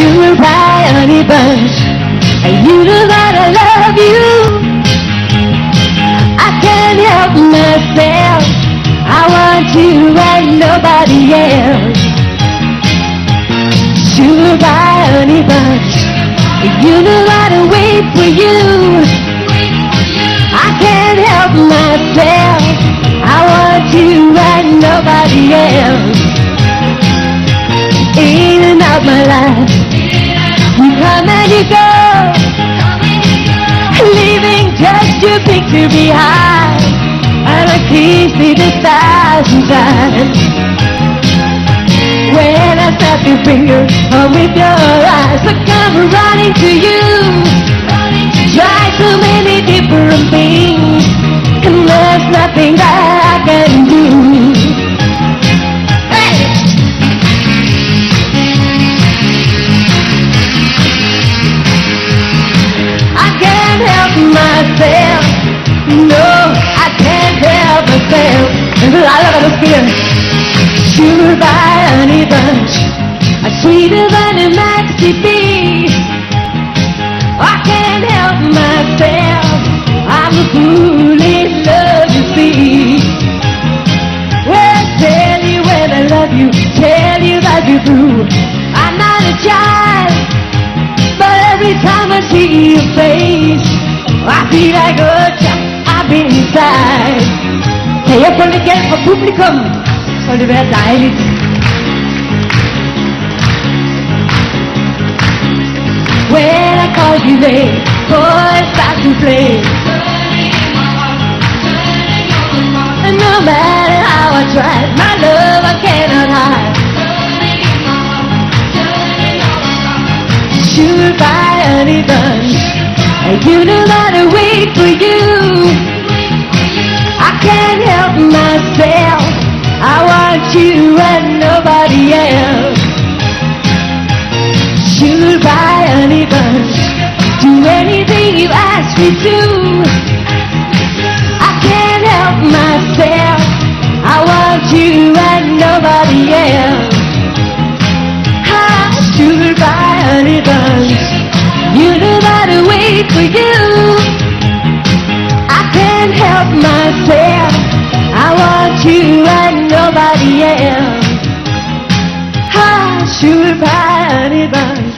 sugar pie, honey bunch. And you know that I love you. I can't help myself. I want you and nobody else. Sugar pie, honey bunch. You know that I wait for you. I can't help myself. I want you and nobody else. In and out my life, you come and you go, leaving just your picture behind, and I can't see the stars inside. When I snap your finger, I'm with your eyes, I come running to you. Sugar by honey bunch, sweeter than a maxi bee. I can't help myself. I'm a fool in love, you see. Well, tell you when I love you, tell you that you're through. I'm not a child, but every time I see your face, I feel like a child. I've been inside. Få lidt hjælp fra publikum? Det være dejligt. When I call you late, boys start to play. And no matter how I try, my love I cannot hide. Sugar by and you know that I wait for you. You and nobody else. Sugar pie, honey bunch. Do anything you ask me to. I can't help myself. I want you and nobody else. Pie, honey bunch. You know that I wait for you. I can't help myself. to be anybody